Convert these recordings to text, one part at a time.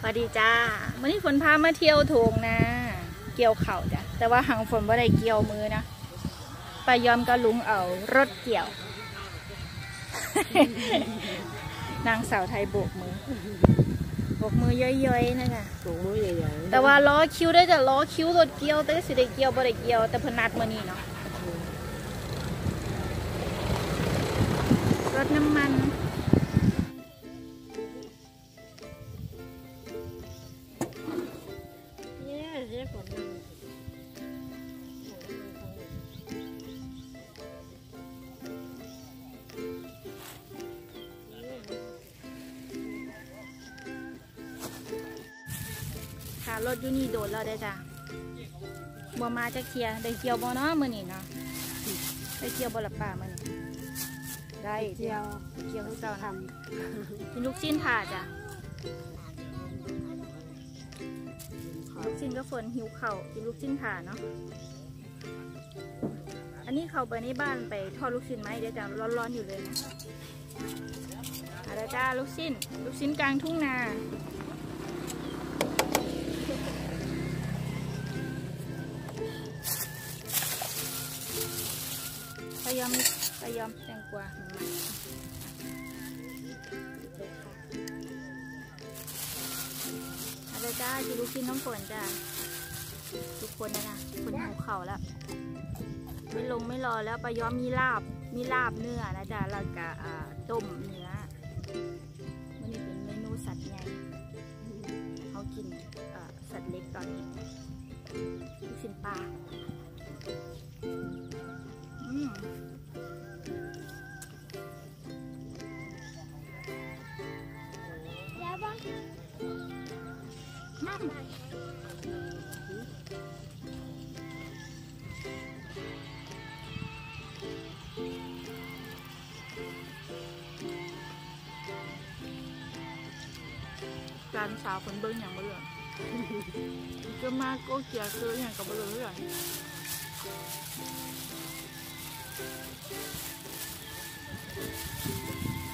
สวัสดีจ้าวันนี้ฝนพามาเที่ยวโถงนะ เกี่ยวเข่าจ้ะ แต่ว่าหางฝนว่าได้เกี่ยวมือนะไปยอมกับลุงเอารถเกี่ยว นางสาวไทยโบกมือ โบกมือย้อยๆนะคะสูงมือใหญ่ๆแต่ว่าล้อคิ้วได้แต่ล้อคิ้วรถเกี่ยวแต่ก็สิได้เกี่ยวบ่ได้เกี่ยว แต่เพนนัดมานี่เนาะรถน้ำมัน ค่ะรถอยูนี่โดนแล้วได้จ้ะบ่มาจะเคลียร์ได้เกี่ยวบ่เนาะมื้อนี้เนาะได้เกี่ยวบ่ละป่ามื้อนี้ได้เจียวเกี่ยวคือเก่าทนะกินลูกชิ้นถ่าจ้ะลูกชิ้นก็ฝนหิวเข่ากินลูกชิ้นถ่าเนาะอันนี้เขาไปในบ้านไปทอดลูกชิ้นไหมเดี๋ยวจะร้อนๆอยู่เลยนะอะไรจ้าลูกชิ้น ลูกชิ้นกลางทุ่งนา ยายามพยายามแตงกวามันมันอะไรจ้ากิลูกชิ้นน้องฝนจ้าทุกคนนะนะคนหิวเข่าแล้ว ไม่ลงไม่รอแล้วปลาย้อมมีลาบ มีลาบเนื้อนะจ๊ะแล้วก็อ่าต้มเนื้อมันนี่เป็นเมนูสัตว์ใหญ่เขากินสัตว์เล็กตอนนี้ลูกชิ้นปลา การสาวคนเบิ้งอย่างบ่เหลืองก็มาโกเกียคืออย่างกับบ่เหลืองเลยำ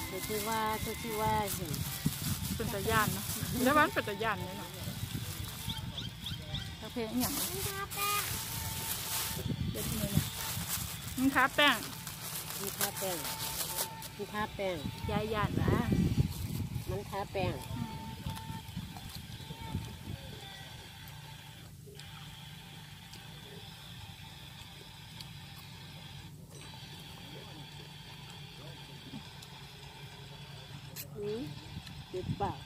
แต่ที่ว่าแต่ที่ว่าเห็นเป็นตะย่านเนาะแล้วมันเป็นตะย่านเนี่ยเนาะกาแฟอหย่างเด็กนี่นะมึงท้าแป้งมีทาแป้งมีทาแป้งยายย่านนะมันทาแป้ง อืมติดปาก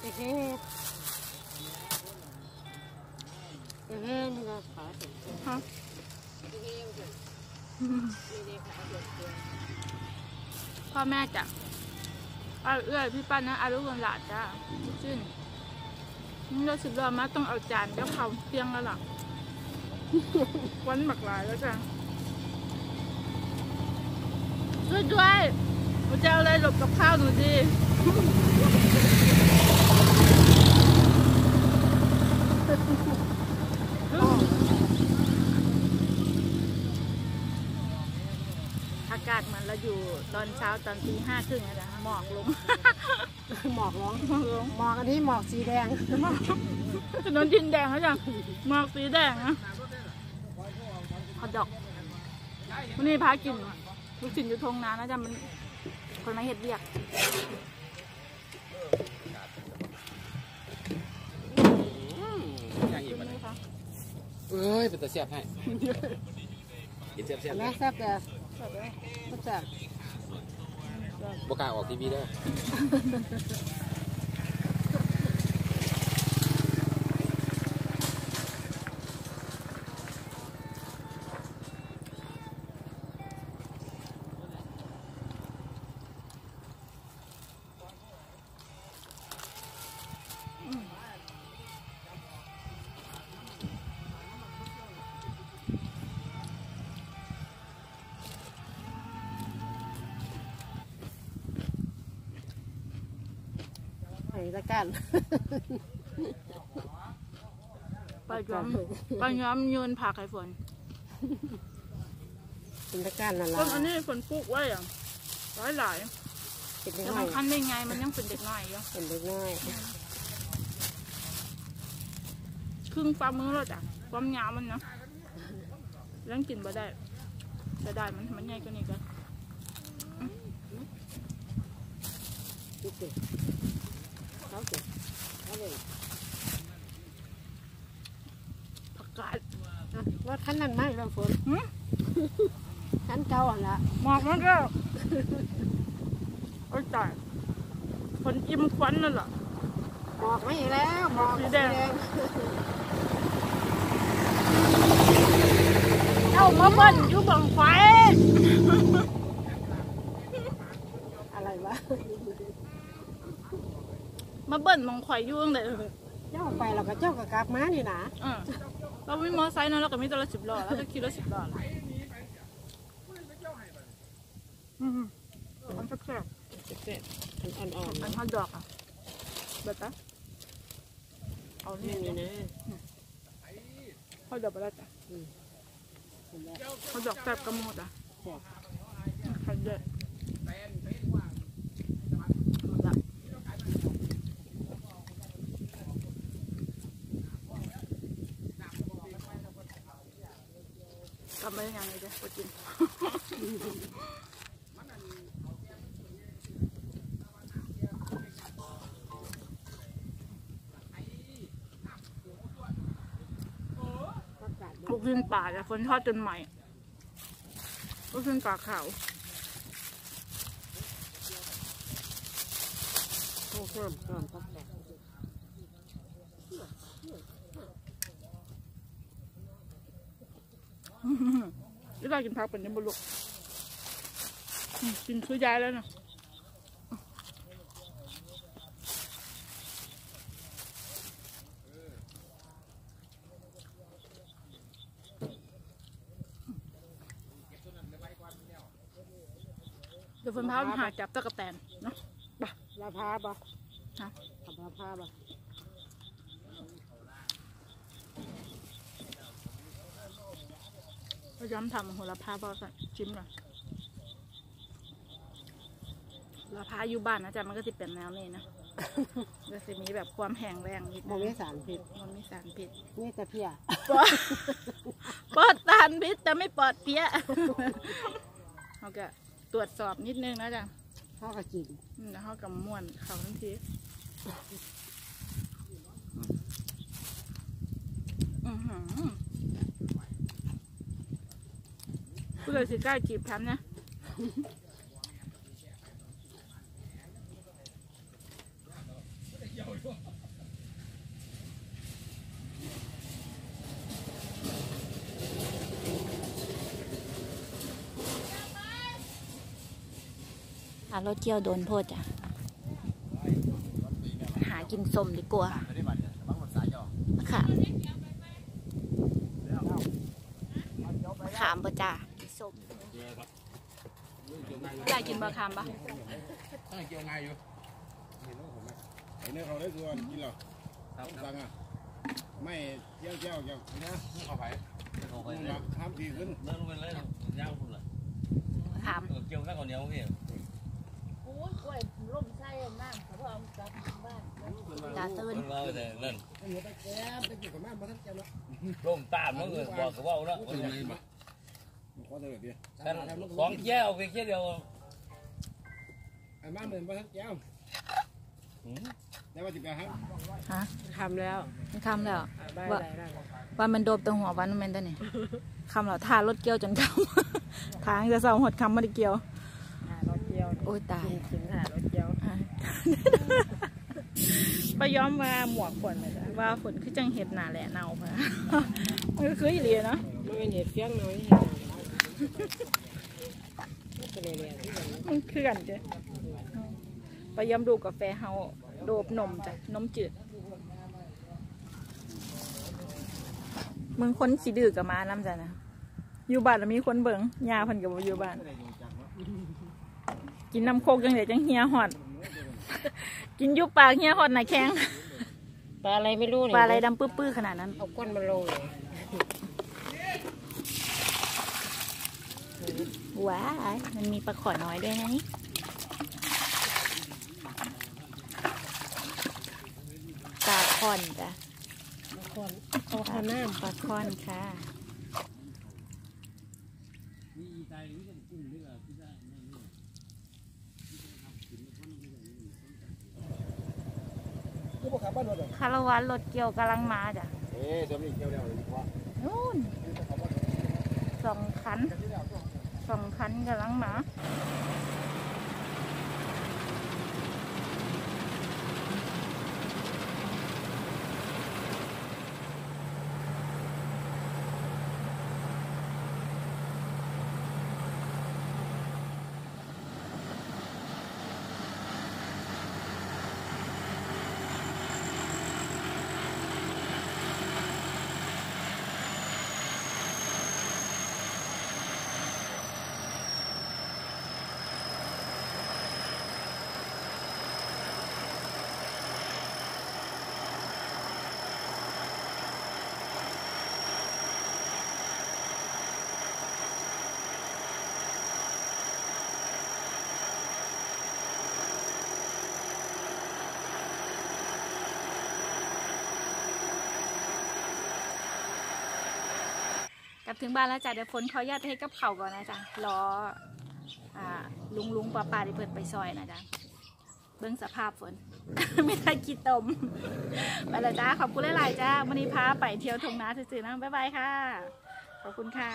เฮ้เฮ้เฮ้เฮ้นี่ก็ขาถึงฮะเฮ้เฮ้ถึงนี่นี่ขาอือดเดือดพ่อแม่จ้ะอาเอื้อพี่ปั้นนะอาลูกหลานจ้าชื่น นี่เราสิบรอดมากต้องเอาจานกับเขาวเพียงแล้วล่ะ วันหมักหลายแล้วจ้ะช่วยด้วยหนูจะเอาอะไรหลบกับข้าวหนูดีอากาศเหมือนเราอยู่ตอนเช้าตอนตีห้าครึ่งนะจ๊ะหมอกลง หมอกร้องหมอกลงหมอกอันนี้หมอกสีแดงถนนดินแดงแล้วจ้ะหมอกสีแดงนะขอดอกวันนี้พากินลูกชิ้นอยู่ทงนานะจ๊ะมันคนมาเห็ดเรียกอย่างอีกเป็มันนไงคะเอ้ยเป็นตะเสียบให้กินเสียบเสียบแม่นะแซ่บแต่แบบว่าก็แซ่บ บกล้าออกทีวีเด้ อไห้ตะกันปปลาย้อมปลาย้อมยืนผักไข่ฝนเป็นตะการละลาต้นอันนี้ฝนปลูกไว้อะหลายหลายเป็นๆเด็กแต่น้มัอนยคันได้ไงมันยังเป็นเด็กน้อยอยู่เป็นเด็กน้อยครึ่งฝ่ามือแล้วจ้ะความยาวมันนะเลี้ยงกินบ่ได้จะได้มันมันใหญ่กว่านี้ก็ดูสิ เขาสิเขาเลยผักกาดอะรถคันนั้นมากแล้วฝนหึคันเก่าอะละหมอกมันก็โอ้ยตายคนอิ่มควันนั่นแหละหมอกไม่แล้วหมอกสีแดงเอ้ามาเบิ้ลอยู่บังไฟ อะไรวะ มาเบิ้ลบังไฟอยู่ตั้งแต่เจ้าไปเราก็เจ้าก็กลับมานี่นะอ่าเราไม่มอไซค์เนอะเราก็มีตัวละสิบล้อแล้วก็ขี่รถสิบล้อละอืมมันแซ่บเสร็จมันอ่อนๆๆอันะนฮอตดอกอะเบ็ดปะเอานี่นี่นะฮอตดอกไปแล้วจ้ะฮอตดอกแซ่บกระโมดอะแซ่บใครเด็ดหมดละกลับมา ไปกินลูกชิ้นปลาจะฝนทอดจนใหม่ลูกชิ้นปลาขาวโอ้น้ำน้ำพักแดดนี่ เรากินผักเป็นยังบุลุกอืมกินคือยายแล้วนะเดี๋ยวฝนพาไปหาจับตะกะแตนเนาะลาพาบ่ฮะขับลาพาบ่ เราย้ำทำโหระพาบอกก่อนชิมก่อนโหระพาอยู่บ้านนะจ๊ะมันก็จะเป็นแนวนี้นะ ก็จะมีแบบความแห้งแรงนิดโมนึงมีสารพิษมันไม่สารพิษนี่แต่เพียปลอด ปลอดสารพิษแต่ไม่ปลอดเพี้ยเขาก็ตรวจสอบนิดนึงนะจ๊ะเขาก็กินอืมแล้วเขากับม้วนเขาทันทีอือหือ ผู้เลยสิกล้าจีบฉันะหารถเที่ยวโดนโทษจ้ะ หากินสมดีกว่าค่ะขามปะจ้ะกิน สมได้กินบะขามปะตั้งเกี่ยวไงอยู่เห็นว่าผมไหมไอ้เนี่ยเขาได้คือว่ากินเหรอต้องสั่งอะไม่เจียวเจียวเจียวเนี่ยเข้าไปเขาไปมึงเลยละทำทีขึ้นเดินลงไปเลยย่างคุณเลยขามเกี่ยวกับข้าวเหนียวพี่ตาตื่นมันว่าไปเลยนั่นไอ้หัวตะแกรงตะกี้กับแม่มาทั้งแกงแล้วร่มตามมันก็บอกกับว่าแล้ว เป็นไงบ้างขอเถอะดิกันของแย่เอาไปแค่เดียวไอ้บ้านเหมือนมาทั้งแกงได้ว่าจะไปฮะฮะทำแล้วมันคำแล้วได้ว่าได้ได้ว่ามันโดบแตัวหัววันมันตัวนี่คำแล้วทารถเกี่ยวจนคำทางจะเศร้าหดคำมาได้เกี่ยวหารถเกียวโอ้ยตายกินหารถเกียวอะไปย้อมว่าหมวกฝนเลยจ้ะว่าฝนคือจังเห็ดหนาแหละเนาพะมันก็คืออีหลีเนาะมันเป็นเห็ดเฟี้ยงน้อยเห็ด มันเคลื่อนจ้ะไปย้อมดูกาแฟเฮาโดบนมจ้ะนมจืดมึงคนสีดื้อกับมาน้ำจ้ะนะอยู่บ้านแล้วมีคนเบิ่งยาเพันกับอยู่บ้าน กินน้ำโคกจังเดจังเฮียหอด กินอยุปากเฮียหอดหน่ะแข็งปลาอะไรไม่รู้เนี่ยปลาอะไรดำปื้อๆขนาดนั้น เอาก้นมาลงเลย ว้ายมันมีปลาขอน้อยด้วยนะนี่ปลาคอนจ้ะเอาก้นเอาข้าวน้ปลาคอนค่ะคือพวกขับบ้านรถอะคาราวานรถเกี่ยวกำลังมาจ้ะเอ๊ะจะมีเกี่ยวแล้วหรือเปล่านู่นสองคัน สองคันกำลังมา ลับถึงบ้านแล้วจ้ะเดี๋ยวฝนขออนุญาตไปให้กับเขาก่อนนะจ๊ะรอลุงลุงป้าป้าที่เปิดไปซอยนะจ๊ะเบื้องสภาพฝน ไม่ได้กินตมไปละจ้าขอบคุณหลายๆจ้าวันนี้พาไปเที่ยวทงนาสื่อๆนะบ๊ายบายค่ะ ขอบคุณค่ะ